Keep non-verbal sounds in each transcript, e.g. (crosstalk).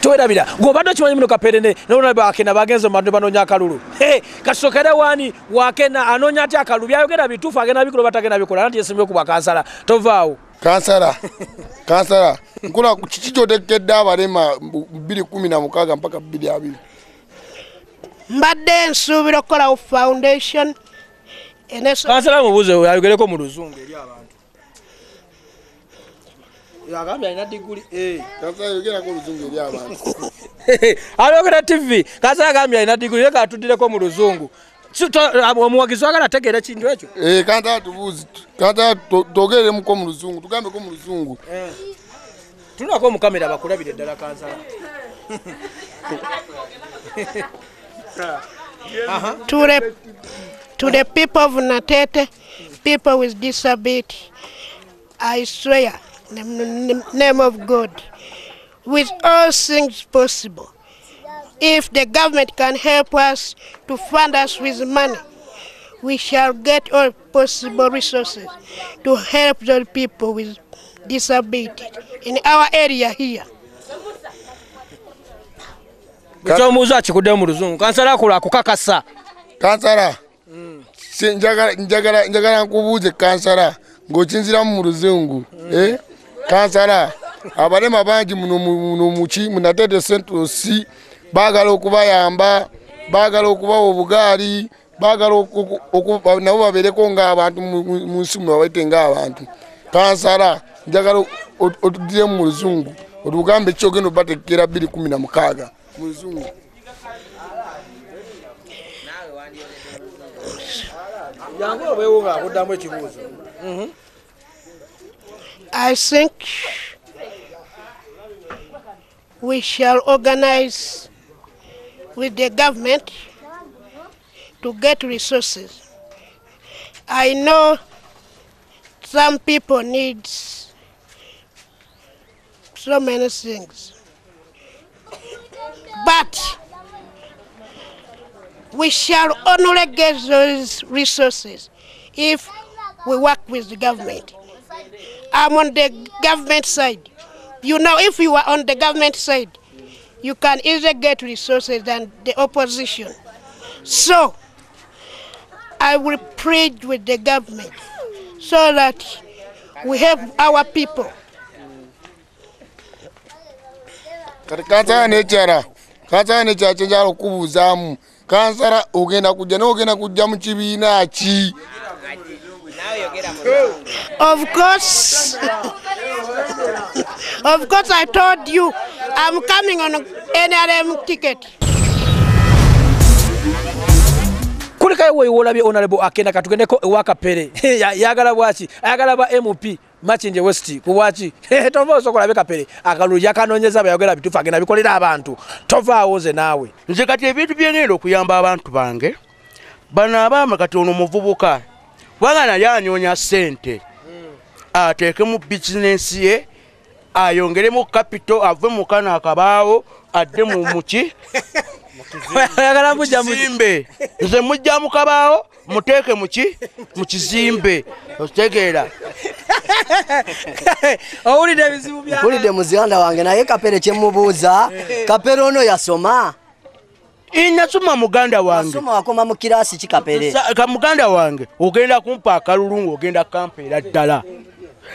tewerabira ng'obadde okimanyi muno kaperene nolaba akena bagenze mu bantu banoonya akalulu kasokere wani wakena anoonya ati akalulu byayogera bituufu agenda bikola batagenda bikola anti yesimye okuba kansala. Tovaawo. Kansala (laughs) kansala nkola kiki kyotekedde abalema 216 mpaka 22 mbadde nsuubira okukolawo foundation. Eneso kansala mubuuze ayogereko mu luzungu eri abantu agambye alina diguli kansala yogerako oluzungu eri abantu. (laughs) Ayogera tv kansala agambye alina diguli leka atuddireko mu luzungu. Omuwagizi wagala ategeera ekintu ekyo? Eh, kansala tubuuzi kansala to- twogereremuko mu luzungu tugambeko mu luzungu. Tunako omukamera bakulabire ddala kansala (laughs) to the, to the people of Natete, people with disability, I swear, name of God, with all things possible, if the government can help us to fund us with money, we shall get all possible resources to help those people with disability in our area here. ekyomubuuza akikuddemu mu luzungu kansala akola akukakasa kansala si- njagala- njagala njagala nkubuuze kansala ng'okinziramu mu luzungu eh? Kansala. Abalema bangi muno mu- muno muki munatete central c baagala okubayamba baagala okubawa obugaali baagala oku- nabo babeereko ng'abantu mu- nsi muno babaite ng'abantu. Kansala njagala o- otuddiremu mu luzungu otugambe kyogenda obatekera 216 mu luzungu yangu obeewo ngaakuddamu ekibuuzo I think we shall organize with the government to get resources. I know some people need so many things. But we shall only get those resources if we work with the government. I'm on the government side. You know, if you are on the government side, you can easily get resources than the opposition. So, I will plead with the government so that we help our people. kati kansala nekyala kansala nekyala kyenjala okubuuzaamu kansala ogenda kujja naye ogenda kujja mu kibiina ki Of course, of course, I told you I'm coming on NRM ticket. kulikayo weewolabye honorable akenda katugendeko ewa kapere (laughs) Ya- yagala bwaki ayagala ba mp machinje west kubwaki (laughs) tova osokolabe kapere akalulu yakanoonyeza bayogera bituufu agenda bikolera abantu. Tovaawo ze naawe nze kati ebintu byengenda okuyamba abantu bange bano abaama kati ono muvubuka kubanga naye anyonya ssente ateeke mu bizinensi ye ayongeremu kapito ave mu kano akabaawo adde mu muki (laughs) ayagala mujja mu kizimbe. Nze mujja mu kabaawo muteeke muki mu kizimbe. Okitegeera (laughs) owulidde muziganda wange naye kapere kyemubuuza kapere ono yasoma inasoma muganda wange. Soma wakoma mu kirasi ki kapere Sa- ka muganda wange ogenda kumpa akalulu ngaogenda kampeera ddala.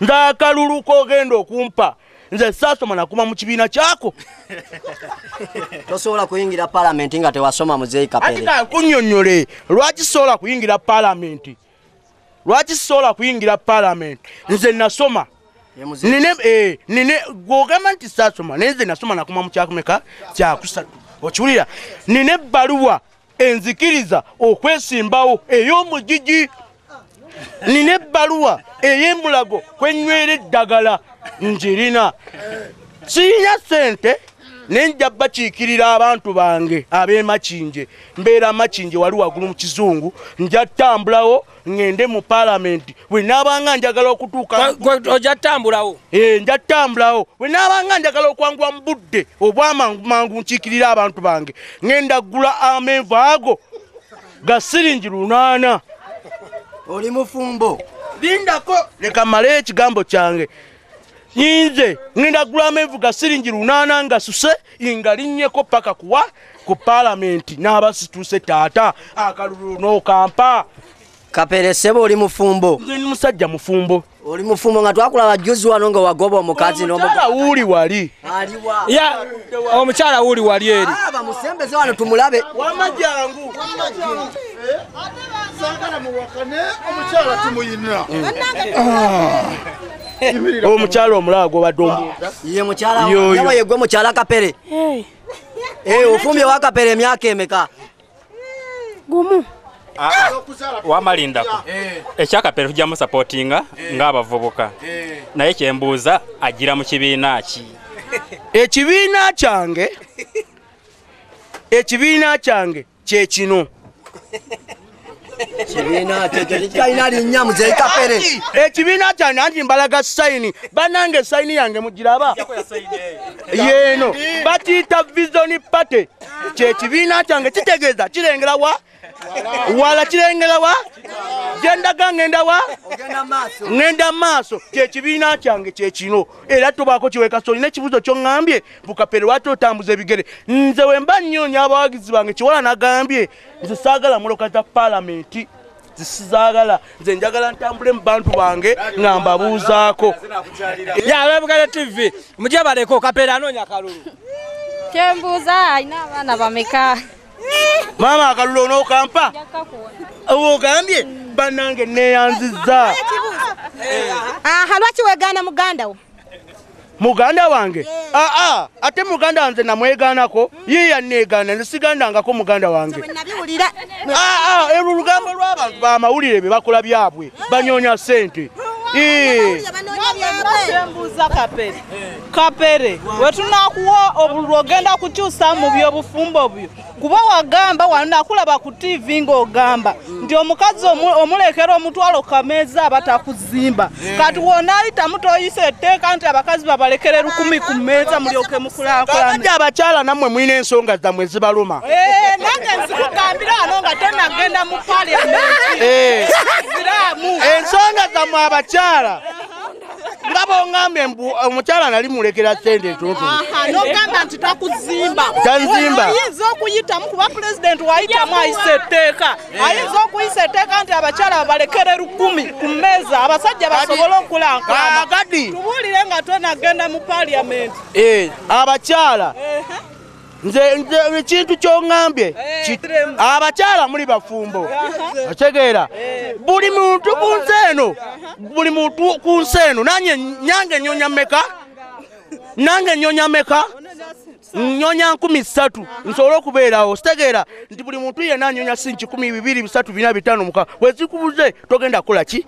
Nze akalulu kogenda okumpa nze saasoma nakuma mu kibiina kyako. (laughs) Tosobola kuyingira palamenti nga tewasoma muzeeyi kapere. Kankunyonyole lwaki sobola kuyingira palamenti lwaki sobola kuyingira palamenti nze nasoma. Nine eh, nine gwogamba nti saasoma naye nze nasoma nakuma mu kyakumeka kyakusatu okiwulira nina ebbaluwa enzikiriza okwesimbawo ey'omugigi nina ebbaluwa ey'emulago kwenywera eddagala njirina sirina sente nenja bakiikirira abantu bange ab'emakinje mbeera makinje wali waggulu mu kizungu nja tambulawo ŋŋende mu palamenti bwe naabanga njagala okutuuka ojja tambulawo? Eh, nja tambulawo. Bwe naabanga njagala okwanguwa mu budde obwamangumangu nkiikirira abantu bange ŋŋenda ggula amenvu ago ga siringi lunaana. Oli mufumbo. Lindako leka male ekigambo kyange nyinze ŋŋenda gulamu envuga siringi lunaana nga suse nga linnyeko paka kuwa ku paalamenti n'abasituuse taata akalulu n'okampa. Kapere sebo oli mufumbo. Nze ndi musajja mufumbo. Oli mufumbo nga twakulaba juzi wano nga wagoba omukazi omukyala wuuli wali. Aliwa ya omukyala wuli wali eri. Aba musembeze wano tumulabe. Wama jangu omukyala tumuyina. Omukyala omulaba gwobadde ombuuza ye mukyala Yoyo. yawa yegwe mukyala kapere. Eh, ofumbye wa kapere emyaka emeka? Gumu. Wamalindako. Ekyakapere tujja musapootinga ng'abavubuka naye kyembuuza agira mu kibiina ki? (laughs) Ekibiina kyange ekibiina kyange kyekino kibiina kyekyo kikalina linnya muzeyi kapere. Ekibiina kyange anti mbalaga sayini banange sayini yange mugiraba yeeno bakiyita vision party kyekibiina kyange kitegeeza kirengera wa wala kirengera wa? Gyendaga ngenda wa? Maaso. Ŋŋenda maaso. Kyekibiina kyange kyekino era tubaako kiwekaso olina ekibuzo kyoŋŋambye bukapere lwaki otambuza ebigere? Nze we mba nnyonya abawagizi bange kiwala nagambye nze saagala muloka za paalamenti. Zisizaagala nze njagala ntambule mu bantu bange nga mbabuuzaako. Ya abebugale tv mujye baleko kapere anoonya akalulu kyembuuza alina abaana bameka maama akalulu onookampa ogambye bannange neeyanziza aha lwaki wegaana muganda wo? Muganda wange? Aa ate muganda wanze namwegaanako. Ye yanneegaana nesigandangako muganda wange. Aa erwo olugambo lw'abantu bamawulire be bakola byabwe. Banyonya sente Kyembuuza kapere. Kapere wetunakuwa obululu ogenda kukyusa mu byobufumbo byo. Kuba wagamba wano nakulaba ku tv ng'ogamba nti omukazi omu- omulekera omutwalo kameeza abatakuzimba kati wonaayitamu toyisa etteeka nti abakazi babalekere lukumi ku mmeeza mulyoke mukulaakulana kakati abakyala nammwe mulina ensonga zammwe zibaluma nange nzikugambira wano nga tonagenda mu paliamenti ensonga zammwe abakyala nga bongambye mbu omukyala nali mulekera sente entonotono Aha, nogamba nti takuzimba Tanzimba. ayinza okuyitamu kuba pulezidenti wayitamu ayisa etteeka. Ayinza okuyisa etteeka nti abakyala babalekere lukumi ku mmeeza. Abasajja basobole okulankulana kakati tubuulire nga tonagenda mu paliamenti Eh, abakyala nze ekintu kyoŋŋambye ki- abakyala muli bafumbo. Otegeera buli muntu ku nsi eno buli muntu ku nsi eno nanye nyange nyonya meka nange nyonya meka nyonya nkumi ssatu. Nsobole okubeerawo. Sitegeera nti buli muntu yenna anyonya si nkikumi bibiri bisatu bina bitaano mukaga wezikubuze togenda kukola ki?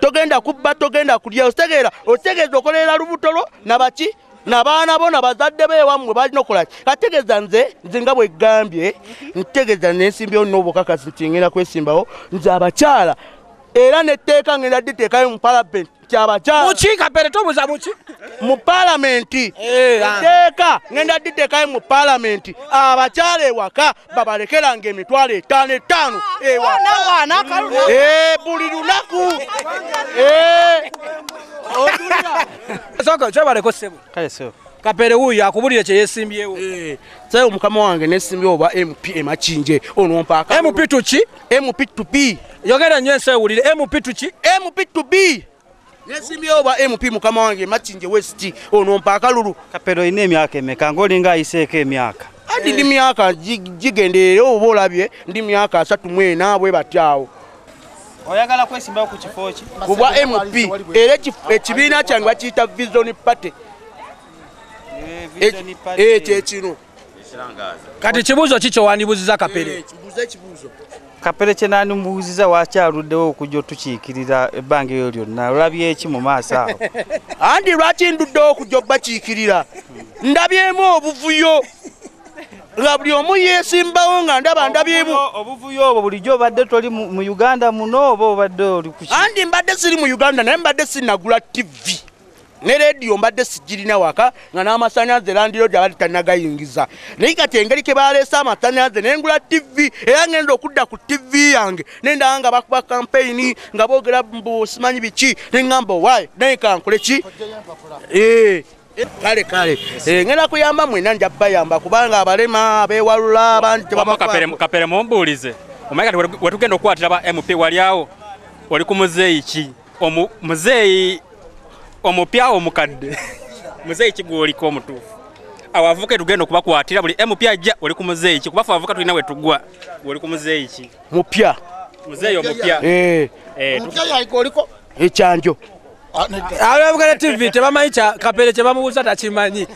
Togenda kubba togenda kulya ositegeera otegeeza okolerera lubuto lwo nabaki nabaana bo nabazadde beewammwe balina okukola ki? Kategeeza nze nze nga bwegambye ntegeeza nensimbyewo nobukakasi nti ngenda kwesimbawo nze abakyala. Era netteeka ngenda diteekayo mu palamenti nti abakyala muki kapere tobuuza muki? Mu paalamenti. Eh, ah. etteeka ngenda diteekayo mu paalamenti. Abakyala ewaka babalekeranga emitwalo etaano etaano akalulu Eh, buli lunaku. Eh, kyebaleko kapere wuuyo akubulire kyeyesimbyewo eh, sayo omukama wange nesimbi oba mp emakinje onompaaka mp tuki mp to b. Yogera nnyo ensi ewulire. Mp tuki mp to b nesimbyewo oba mp mukama wange emakinje west onompa akalulu. Kapere olina emyaka emeka? Ngaolinga ayiseeko emyaka? Adi ndi myaka gi- gigenderere oba olabye ndi myaka asatu mwena bwe batyawo oyagala kwesimbawo ku kifo ki? Ku bwa mp era ekibiina kyange bakiyita vision party. Eh, kyekino kati kibuuzo ki kyowandibuuziza kapere? Kibuuzo ekibuuzo kapere kyenandimubuuziza wakyaluddewo okujja otukiikirira ebbanga eryo lyonna. Olabye eki mu maaso awo? (laughs) Andi lwaki nduddewo okujja obakiikirira ndabyemu obuvuyo. Nga buli omu yeesimbawo nga ndaba ndabyemu obuvuyo obwo bulijjo obadde toli mu uganda muno oba obadde oli andi mbadde siri mu uganda naye mbadde sinagula tv ne rediyo mbadde sigirina waka nga n'amasanyalaze landiyo gyabali tanagayingiza naye kati engeri ke baleese amasanyalaze nengula tv era ngenda okudda ku tv yange nendaba nga bakuba kampeyini nga boogera mbu simanyi biki? Neŋŋamba owaye naye kankole ki? Eh, kale kale. Eh, ngenda kuyamba mwena nja bayamba kubanga abalema abewalula abandi Wamma kapere kapere mumbuulize. Omanyi kati we tugenda okukwatira ba mp wali awo? Oli ku muzeeyi ki? Omu- muzeeyi omupya omukadde muzeeyi ki gwoliko omutuufu. Abavubuka tugenda okubakwatira buli mp ajja oli ku muzeeyi ki? Kuba fe abavubuka tulina we tugwa oli ku muzeeyi ki? Mupya. Muzeeyi omupya. Eh, Eh, tu- ekyanjo abavugana tv tebamanyi kapere kyebamubuuza takimanyi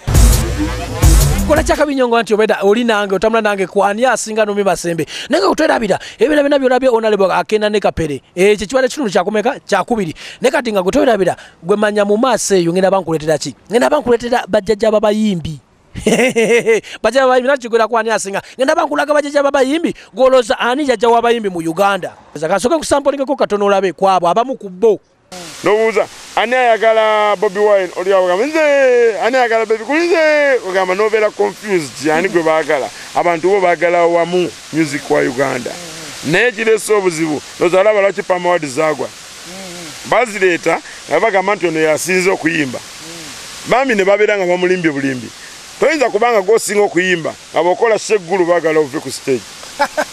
kola kyakabinyongo nti obeda oli nange otambula nange kwani asinga nomi basembe naye nga gutwerabira ebira byona byolabye onalebo akenda ne kapere. Ekyo kibadde kitundu kyakumeka kyakubiri naye kati nga gutwerabira gwe manya mu maaso eyo ngenda bankuletera ki? Ngenda bankuletera bajjajja babayimbi (laughs) bajjajja babayimbi nakigwera kwani asinga? Ngenda bankulaga bajjajja babayimbi golooza ani jajja wabayimbi mu uganda? Kasoke kusampolingeko katono olabe kwabo abamu ku bo nobuuza ani ayagala bobi wine oli agamba nze ani ayagala bebi kuli nze. Ogamba nobeera confused ani gwe baagala? Abantu bo baagala wamu music wa uganda. Naye kireese obuzibu nozalaba lwaki pamawadi zaagwa? Bazireeta nga bagamba nti ono yasinze okuyimba. Bambi ne babeera nga bamulimbye bulimbi. Toyinza kubanga gosinga okuyimba nga bokola seggulu baagala ove ku stage (laughs)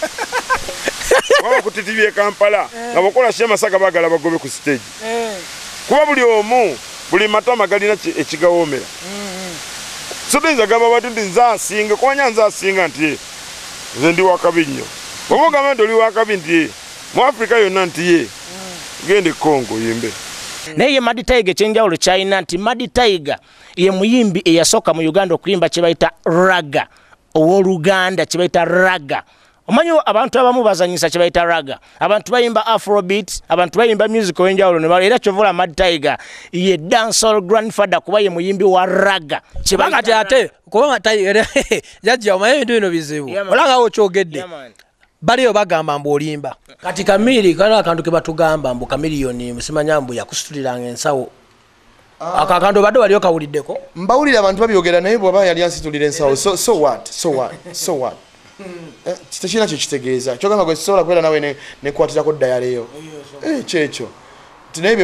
waba kutitibya e kampala nga bokola shemasaga baagala bagobe ku stage. Kuba buli omu buli matama galina ki- ekigawoomera. So toyinza gamba bantu nti nze asinga kumanya nze asinga nti nze ndi wakabi nnyo. Oba ogamba nti oli wakabi nti mu afurika yonna nti ye genda e congo yimbe. Naye ye madi taiga ekyenjawulo kyalina nti madi taiga ye muyimbi eyasooka mu uganda okuyimba kye bayita raga ow'oluganda kye bayita raga omanyi abantu abamu bazanyisa kye bayita raga. Abantu bayimba afrobeat abantu bayimba music ow'enjawulo era kyovula madi taiga ye dancehall grandfather kuba ye muyimbi wa raga. Bayita kati ate kubanga tayere (laughs) jajja omanyi ebintu bino bizibu. Yeah, man. olanga okyogedde Yeah, man. baliyo bagamba mbu olimba. Kati kamiri kali akantu ke batugamba mbu kamiliyoni simanya mbu yakusituliranga ensawo. Ako akantu obadde wali okawuliddeko? Mbawulira abantu babyogera naye bwaba yali ansitulira ensawo so, so what? So what? So what tekirina kyekitegeeza kyogamba gwe sobola kubeera nawe ne- nekwatirako ddayaleyo Eh, kyekyo Ti naye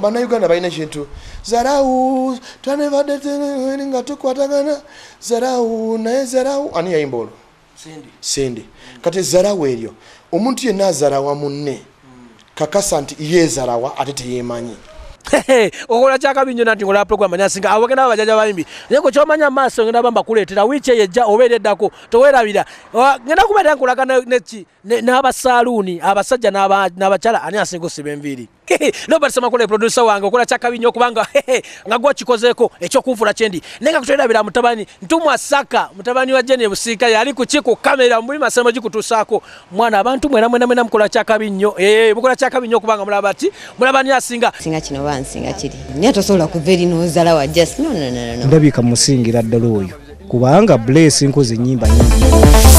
bannayuganda balina ekintu. Zarawu twanevadde te- nga tukwatagana. Zarawu naye zarawu ani yayimba olwo sindi. Kati ezarawa eryo omuntu yenna azarawa munne. Kakasa nti yeezarawa ate teyeemanyi okola kyakabinyo nati ngola program nyasinga abogenda bajaja bayimbi. Naye ko kyomanya maaso ngenda bamba kuleetera wiiki eyo ejja obeera eddako towerabira. Ngenda kubeera nkulaga ne- neki ne- n'abasaaluuni abasajja n'aba- n'abakyala ani asinga osiba enviiri nobert samakole produsa wange okola kyakabinyo okubanga nga gwe okikozeeko ekyokunfula kyendi naye nga kutwerabira mutabani ntumwa saka mutabani wa jeni busiika yali kuki ku kamera muli masemo gikutuusaako mwana abantu mwena mwena mwena mukola kyakabinyo mukola kyakabinyo okubanga mulaba ti mulaba ni asinga. Singa kino oba nsinga kiri. Naye tosobola kuva eri n'ozala wa just no, no, no, no, no. ndabika musingira ddala oyo. Kubanga bless nkoze ennyimba nyingi